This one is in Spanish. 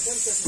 alcance.